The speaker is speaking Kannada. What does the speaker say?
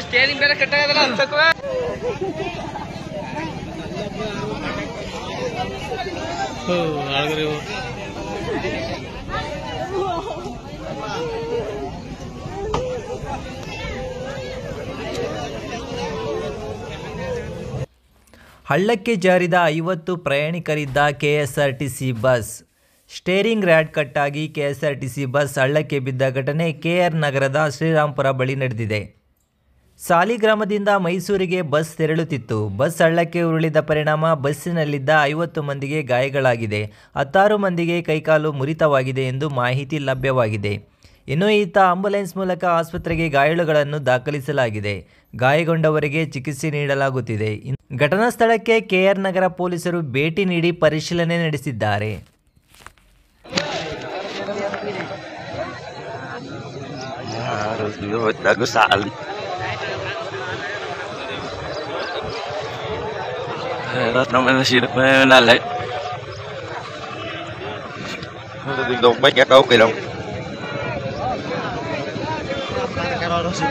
ಸ್ಟೇರಿಂಗ್ ಬೇರೆ ಕಟ್ಟಾಗದಲ್ಲ ಹತ್ತಕ್ಕೂ ಹಳ್ಳಕ್ಕೆ ಜಾರಿದ ಐವತ್ತು ಪ್ರಯಾಣಿಕರಿದ್ದ ಕೆಎಸ್ಆರ್ಟಿಸಿ ಬಸ್ ಸ್ಟೇರಿಂಗ್ ರ್ಯಾಡ್ ಕಟ್ಟಾಗಿ ಕೆಎಸ್ಆರ್ಟಿಸಿ ಬಸ್ ಹಳ್ಳಕ್ಕೆ ಬಿದ್ದ ಘಟನೆ ಕೆಆರ್ ನಗರದ ಶ್ರೀರಾಂಪುರ ಬಳಿ ನಡೆದಿದೆ. ಸಾಲಿಗ್ರಾಮದಿಂದ ಮೈಸೂರಿಗೆ ಬಸ್ ತೆರಳುತ್ತಿತ್ತು. ಬಸ್ ಹಳ್ಳಕ್ಕೆ ಉರುಳಿದ ಪರಿಣಾಮ ಬಸ್ಸಿನಲ್ಲಿದ್ದ ಐವತ್ತು ಮಂದಿಗೆ ಗಾಯಗಳಾಗಿದೆ. ಹತ್ತಾರು ಮಂದಿಗೆ ಕೈಕಾಲು ಮುರಿತವಾಗಿದೆ ಎಂದು ಮಾಹಿತಿ ಲಭ್ಯವಾಗಿದೆ. ಇನ್ನು ಈತ ಆಂಬುಲೆನ್ಸ್ ಮೂಲಕ ಆಸ್ಪತ್ರೆಗೆ ಗಾಯಾಳುಗಳನ್ನು ದಾಖಲಿಸಲಾಗಿದೆ. ಗಾಯಗೊಂಡವರಿಗೆ ಚಿಕಿತ್ಸೆ ನೀಡಲಾಗುತ್ತಿದೆ. ಘಟನಾ ಸ್ಥಳಕ್ಕೆ ಕೆಆರ್ ನಗರ ಪೊಲೀಸರು ಭೇಟಿ ನೀಡಿ ಪರಿಶೀಲನೆ ನಡೆಸಿದ್ದಾರೆ. Halos lumot na gusali. Rất nóng lên xin được mấy lần đấy Tình đồng bách các đâu kỳ đồng Các đâu đó xin